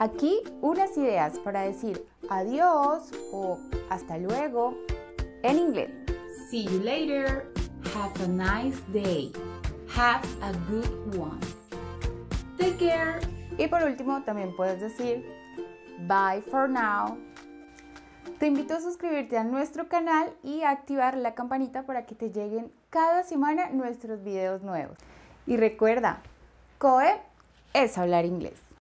Aquí unas ideas para decir adiós o hasta luego en inglés. See you later. Have a nice day. Have a good one. Take care. Y por último, también puedes decir bye for now. Te invito a suscribirte a nuestro canal y a activar la campanita para que te lleguen cada semana nuestros videos nuevos. Y recuerda, COE es hablar inglés.